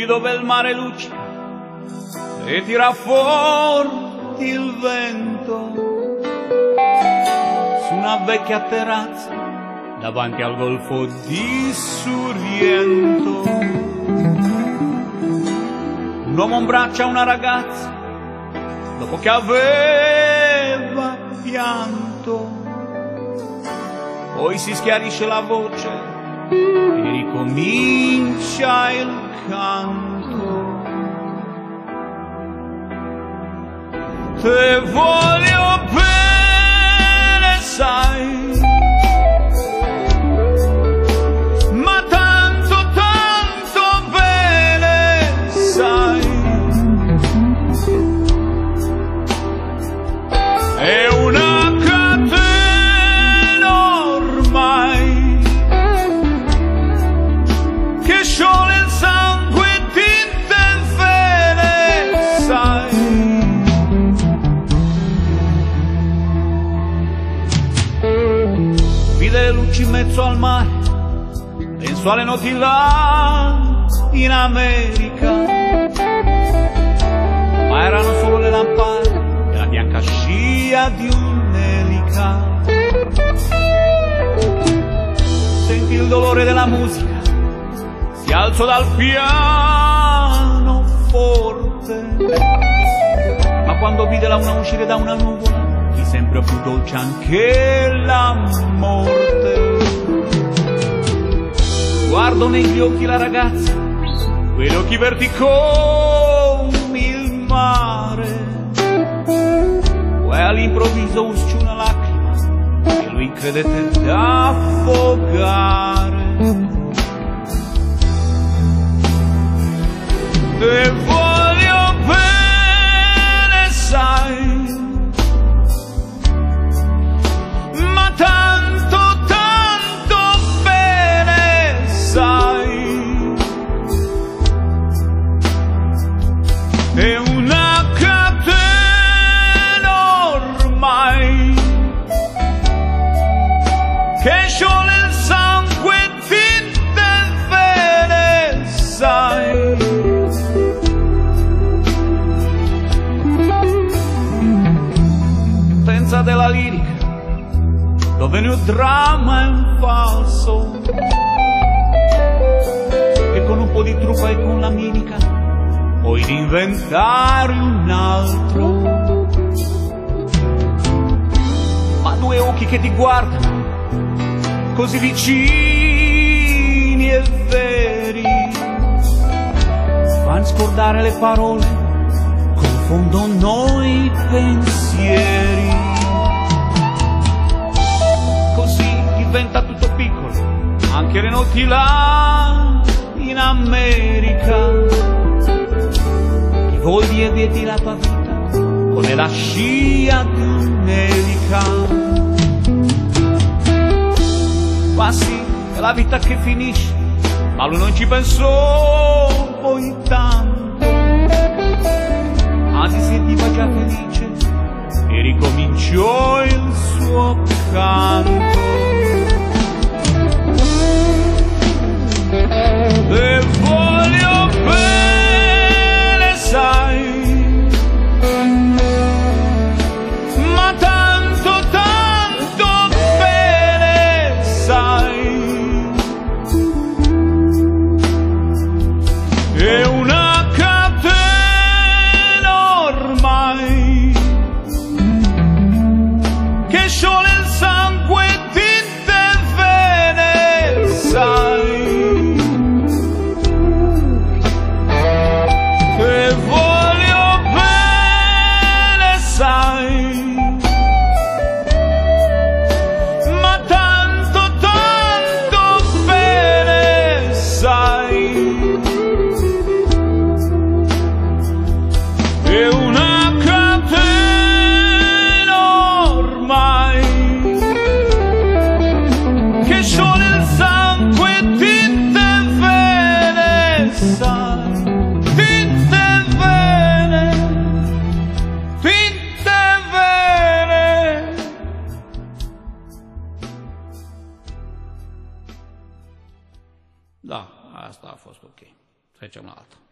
qui dove il mare luccica e tira forti il vento su una vecchia terrazza davanti al golfo di Sorrento. Un uomo abbraccia una ragazza dopo che aveva pianto, poi si schiarisce la voce e ricomincia il canto. Te voglio bene, sai. Mezzo al mare, penso alle notti là in America, ma erano solo le lampade della bianca scia di un'elica. Sentì il dolore della musica, si alzò dal piano forte, ma quando vide la una uscire da una nuvola, di sempre più dolce anche la morte. Guardo negli occhi la ragazza, quegli occhi verdi come il mare. Poi all'improvviso uscì una lacrima e lui credette d'affogare. Te che scioglie il sangue e tinte il vene, sai. Pensa della lirica, dove ne dramma è un falso, e con un po' di truffa e con la mimica puoi diventare un altro. Occhi che ti guardano, così vicini e veri, fanno scordare le parole, confondono i pensieri. Così diventa tutto piccolo, anche le notti là in America ti volvi e vedi la tua vita come la scia di un'elica. Sì, è la vita che finisce, ma lui non ci pensò poi tanto. Anzi, si sentiva già felice e ricominciò il suo canto. È una catena ormai che scioglie il sangue e tinte il vene, sai. Vene, tinte il vene. Da, asta a fost ok. legge un altro.